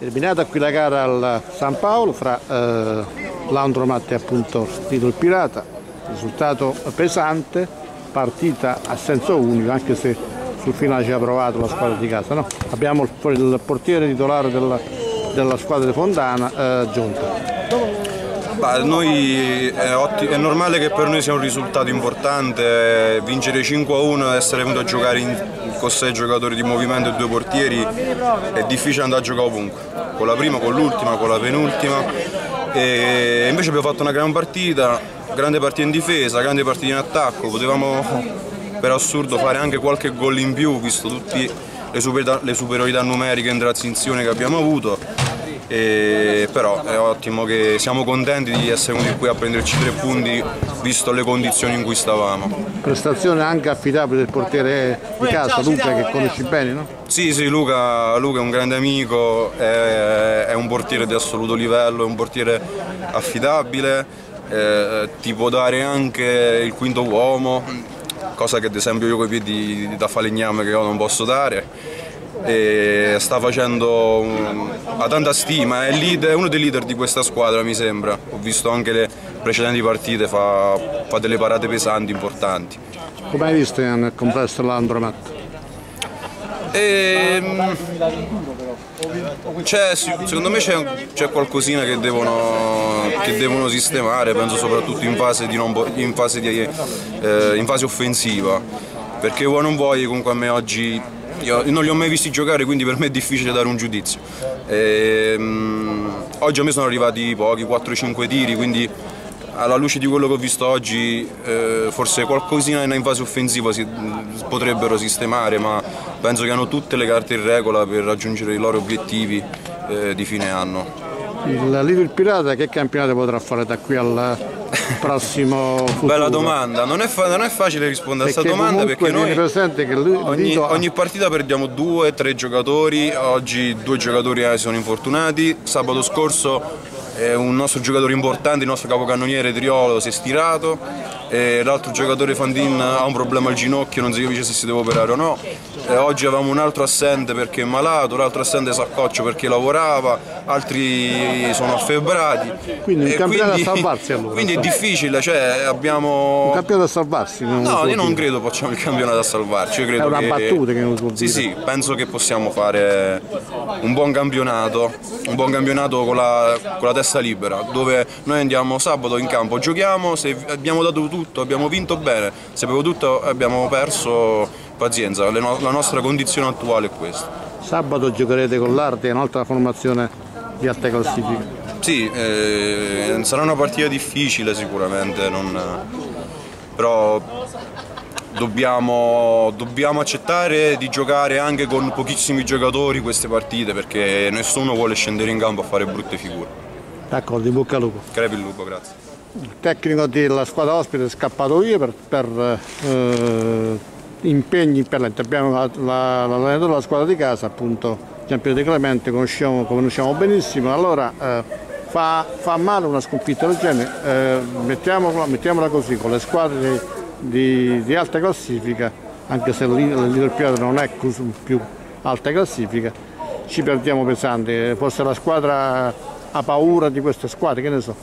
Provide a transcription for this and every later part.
Terminata qui la gara al San Paolo fra eh, l'Andromat e appunto Tito il Pirata, risultato pesante, partita a senso unico anche se sul finale ci ha provato la squadra di casa. No? Abbiamo il, il portiere titolare della, della squadra di Fontana, eh, Giunta. Noi è, è, normale che per noi sia un risultato importante, vincere 5-1 e essere venuto a giocare in, con 6 giocatori di movimento e due portieri è difficile andare a giocare ovunque, con la prima, con l'ultima, con la penultima. E invece abbiamo fatto una gran partita, grande partita in difesa, grande partita in attacco, potevamo per assurdo fare anche qualche gol in più visto tutte le superiorità numeriche in transizione che abbiamo avuto e però è ottimo che siamo contenti di essere venuti qui a prenderci tre punti visto le condizioni in cui stavamo. Prestazione anche affidabile del portiere di casa, Luca che conosci bene no? Sì, sì, Luca, Luca è un grande amico, è, è, un portiere di assoluto livello, è un portiere affidabile, eh, ti può dare anche il quinto uomo, cosa che ad esempio io con i piedi da falegname che io non posso dare e sta facendo ha tanta stima, è, leader, è, uno dei leader di questa squadra mi sembra, ho visto anche le precedenti partite, fa, fa delle parate pesanti, importanti. Come hai visto nel complesso l'Andromat? Ehm, secondo me c'è qualcosina che devono, che devono, sistemare, penso soprattutto in fase, di non, in fase, di, eh, in fase offensiva, perché vuoi non vuoi comunque a me oggi io non li ho mai visti giocare, quindi per me è difficile dare un giudizio. E, um, oggi a me sono arrivati pochi, 4-5 tiri, quindi alla luce di quello che ho visto oggi eh, forse qualcosina in fase offensiva si, potrebbero sistemare, ma penso che hanno tutte le carte in regola per raggiungere i loro obiettivi eh, di fine anno. Il Little Pirata che campionato potrà fare da qui al prossimo futuro? Bella domanda, non è, non è facile rispondere perché a questa domanda perché noi ogni, ogni, partita perdiamo due, tre giocatori, oggi due giocatori eh, sono infortunati, sabato scorso un nostro giocatore importante, il nostro capocannoniere Triolo si è stirato, l'altro giocatore Fandin ha un problema al ginocchio, non si capisce se si deve operare o no, e oggi avevamo un altro assente perché è malato, l'altro assente Saccoccio perché lavorava, altri sono affebbrati. Quindi un campionato quindi, a salvarsi allora. Quindi è difficile, cioè abbiamo... Un campionato a salvarsi? no, io non credo facciamo il campionato a salvarci, io credo è una che... battuta che non si può Sì, sì, penso che possiamo fare un buon campionato, un buon campionato con la, con la testa testa libera, dove noi andiamo sabato in campo, giochiamo, se abbiamo dato tutto, abbiamo vinto bene, se abbiamo tutto abbiamo perso, pazienza, la nostra condizione attuale è questa. Sabato giocherete con l'Arte, è un'altra formazione di alta classifica. Sì, eh, sarà una partita difficile sicuramente, non, però Dobbiamo, dobbiamo, accettare di giocare anche con pochissimi giocatori queste partite perché nessuno vuole scendere in campo a fare brutte figure. D'accordo, in bocca al lupo. Crepi il lupo, grazie. Il tecnico della squadra ospite è scappato via per, per eh, impegni impellenti. Abbiamo l'allenatore la, della squadra di casa, appunto Giampiero De Clemente, conosciamo, conosciamo benissimo. Allora eh, fa, fa, male una sconfitta del genere, eh, mettiamola, mettiamola, così, con le squadre di, di alta classifica, anche se il Pirata non è più alta classifica, ci perdiamo pesante. Forse la squadra ha paura di queste squadre, che ne so?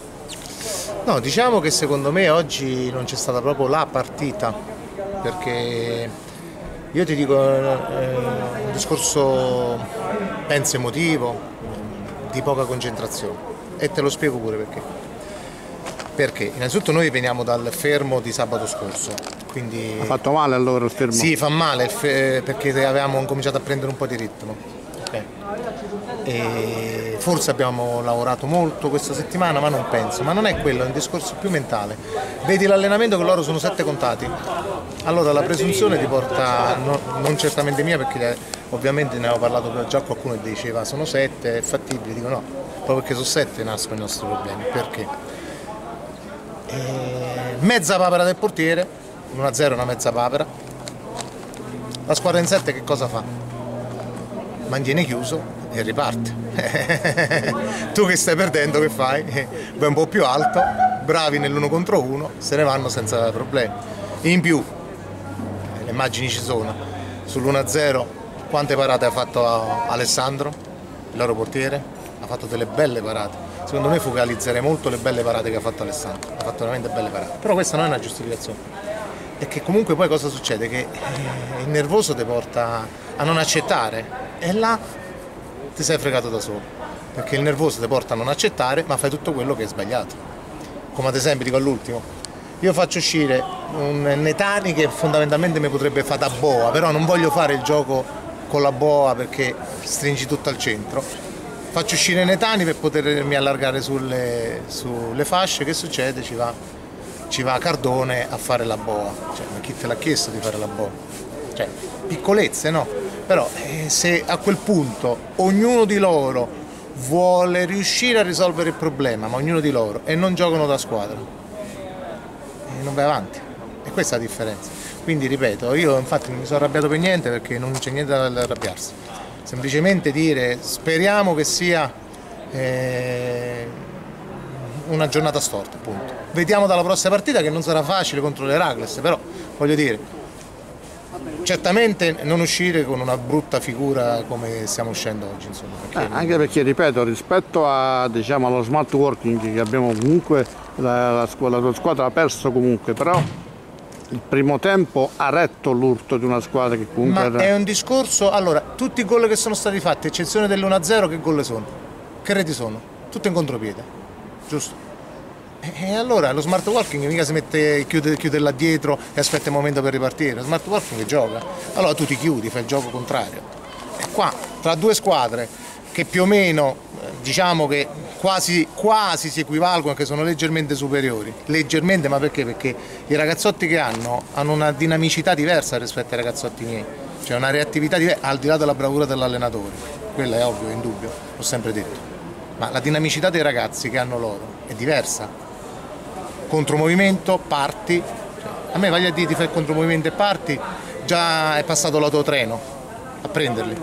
No, diciamo che secondo me oggi non c'è stata proprio la partita, perché io ti dico eh, un discorso penso emotivo, di poca concentrazione e te lo spiego pure perché. Perché? Innanzitutto noi veniamo dal fermo di sabato scorso, quindi... Ha fatto male allora il fermo? Sì, fa male perché avevamo cominciato a prendere un po' di ritmo. Okay. E forse abbiamo lavorato molto questa settimana, ma non penso, ma non è quello, è un discorso più mentale. Vedi l'allenamento che loro sono sette contati, allora la presunzione ti porta, no, non certamente mia perché ovviamente ne avevo parlato già qualcuno e diceva sono sette, è fattibile, dico no, proprio perché sono sette nascono i nostri problemi, perché? E mezza papera del portiere, 1-0 una mezza papera, la squadra in sette che cosa fa? Mantiene chiuso e riparte. tu che stai perdendo che fai? Vai un po' più alto, bravi nell'uno contro uno, se ne vanno senza problemi. In più, le immagini ci sono, sull'1-0 quante parate ha fatto Alessandro? il loro portiere ha fatto delle belle parate. Secondo me focalizzerei molto le belle parate che ha fatto Alessandro, ha fatto veramente belle parate. Però questa non è una giustificazione. E che comunque poi cosa succede? Che eh, il nervoso ti porta a non accettare e là ti sei fregato da solo. Perché il nervoso ti porta a non accettare, ma fai tutto quello che è sbagliato. Come ad esempio dico all'ultimo, io faccio uscire un Netani che fondamentalmente mi potrebbe fare da boa, però non voglio fare il gioco con la boa perché stringi tutto al centro. Faccio uscire Netani per potermi allargare sulle, sulle fasce, che succede? Ci va, ci va, Cardone a fare la boa, cioè, ma chi te l'ha chiesto di fare la boa? Cioè, piccolezze no, però eh, se a quel punto ognuno di loro vuole riuscire a risolvere il problema, ma ognuno di loro, e non giocano da squadra, non vai avanti. E questa è la differenza. Quindi ripeto, io infatti non mi sono arrabbiato per niente perché non c'è niente da arrabbiarsi. Semplicemente dire speriamo che sia eh, una giornata storta, appunto. Vediamo dalla prossima partita che non sarà facile contro l'Eracles, però voglio dire, certamente non uscire con una brutta figura come stiamo uscendo oggi. Insomma, perché... Eh, anche perché, ripeto, rispetto a, diciamo, allo smart working che abbiamo comunque, la, la, la, la squadra ha perso comunque, però il primo tempo ha retto l'urto di una squadra che comunque... Ma è un discorso, allora, tutti i gol che sono stati fatti, eccezione dell'1-0, che gol sono? Che reti sono? Tutto in contropiede, giusto? E allora lo smart working mica si mette, chiude, chiude là dietro e aspetta il momento per ripartire, lo smart working gioca, allora tu ti chiudi, fai il gioco contrario. E qua tra due squadre che più o meno diciamo che quasi, quasi si equivalgono, che sono leggermente superiori, leggermente ma perché? Perché i ragazzotti che hanno hanno una dinamicità diversa rispetto ai ragazzotti miei, cioè una reattività diversa al di là della bravura dell'allenatore, quella è ovvio, è indubbio, l'ho sempre detto, ma la dinamicità dei ragazzi che hanno loro è diversa contromovimento, parti, a me voglia di fare il contromovimento e parti, già è passato l'autotreno a prenderli,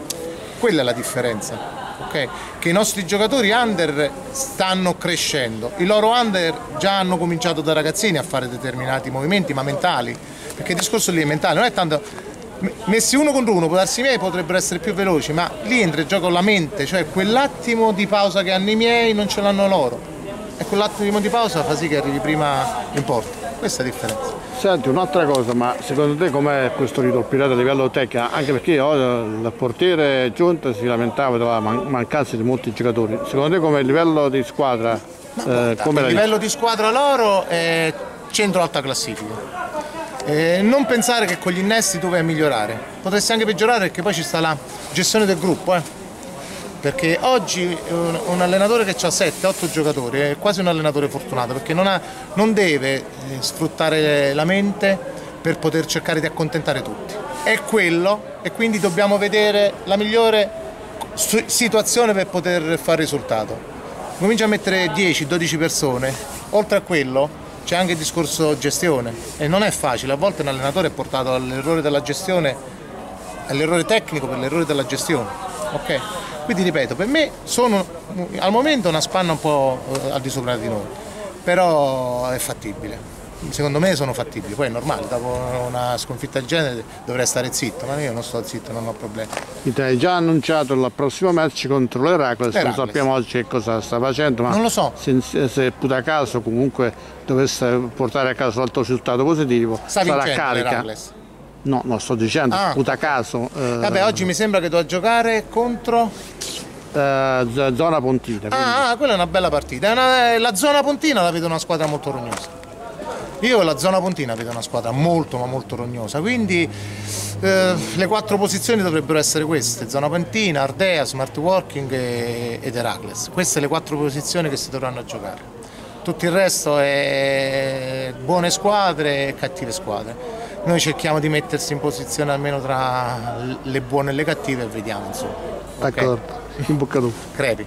quella è la differenza, okay? che i nostri giocatori under stanno crescendo, i loro under già hanno cominciato da ragazzini a fare determinati movimenti ma mentali, perché il discorso lì è mentale, non è tanto messi uno contro uno, può darsi miei potrebbero essere più veloci, ma lì entra in gioco la mente, cioè quell'attimo di pausa che hanno i miei non ce l'hanno loro e quell'attimo di pausa fa sì che arrivi prima in porta. Questa è la differenza. Senti, un'altra cosa, ma secondo te com'è questo ritolpinato a livello tecnico? Anche perché oh, il portiere Giunta si lamentava della man mancanza di molti giocatori. Secondo te come livello di squadra? Eh, il livello di squadra loro è centro-alta classifica. Eh, non pensare che con gli innesti tu vai a migliorare, potresti anche peggiorare perché poi ci sta la gestione del gruppo. Eh perché oggi un, allenatore che ha 7-8 giocatori è quasi un allenatore fortunato perché non, ha, non deve eh, sfruttare la mente per poter cercare di accontentare tutti. È quello e quindi dobbiamo vedere la migliore situazione per poter fare risultato. Comincia a mettere 10-12 persone, oltre a quello c'è anche il discorso gestione e non è facile, a volte un allenatore è portato all'errore della gestione, all'errore tecnico per l'errore della gestione. Okay? Quindi ripeto, per me sono al momento una spanna un po' eh, al di sopra di noi, però è fattibile. Secondo me sono fattibili, poi è normale, dopo una sconfitta del genere dovrei stare zitto, ma io non sto zitto, non ho problemi. Ti hai già annunciato il prossimo match contro l'Eracles, non sappiamo oggi che cosa sta facendo, ma non lo so. se, se puta caso comunque dovesse portare a casa l'altro risultato positivo, sta sarà carica. No, non sto dicendo, ah, puta caso. Eh, Vabbè, oggi mi sembra che devo giocare contro... Eh, zona Pontina. Ah, ah, quella è una bella partita. Una, la zona Pontina la vedo una squadra molto rognosa. Io la zona Pontina vedo una squadra molto ma molto rognosa, quindi eh, le quattro posizioni dovrebbero essere queste, zona Pontina, Ardea, Smart Working e, ed Heracles. Queste le quattro posizioni che si dovranno giocare. Tutto il resto è buone squadre e cattive squadre noi cerchiamo di mettersi in posizione almeno tra le buone e le cattive e vediamo insomma. D'accordo, okay? In bocca al Crepi.